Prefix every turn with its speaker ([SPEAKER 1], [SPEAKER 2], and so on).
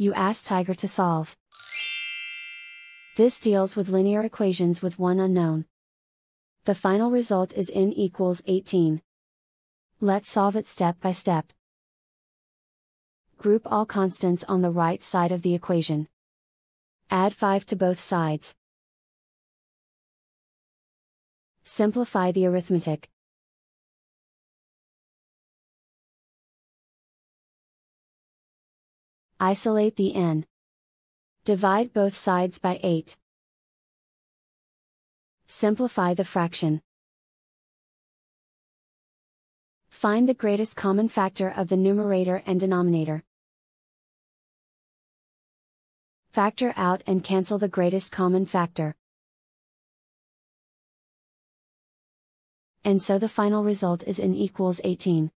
[SPEAKER 1] you ask Tiger to solve. This deals with linear equations with one unknown. The final result is n equals 18. Let's solve it step by step. Group all constants on the right side of the equation. Add 5 to both sides. Simplify the arithmetic. Isolate the n. Divide both sides by 8. Simplify the fraction. Find the greatest common factor of the numerator and denominator. Factor out and cancel the greatest common factor. And so the final result is n equals 18.